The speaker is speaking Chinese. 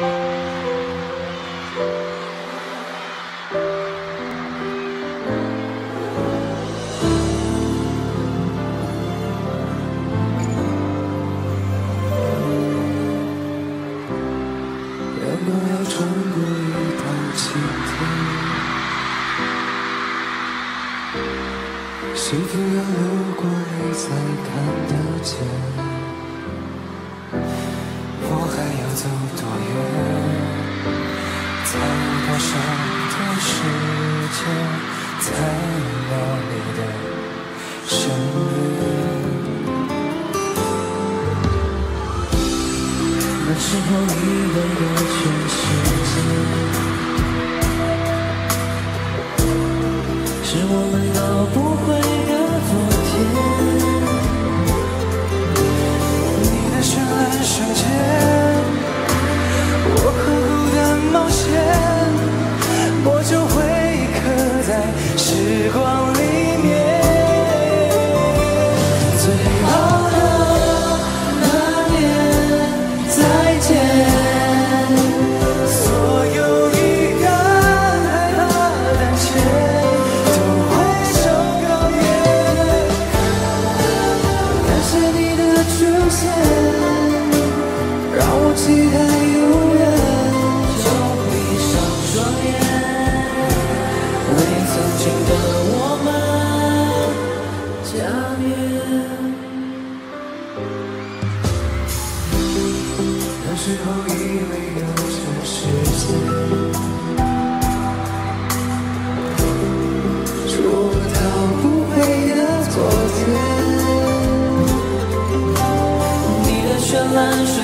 如果要重过一道晴天，是否要流过泪才看得见？还要走多远，才有多少的时间，才能到你的身边？那时候以为的全世界，是我们都不会谢你的出现，让我期待永远。就闭上双眼，为曾经的我们加冕。那时候以为有全世界，的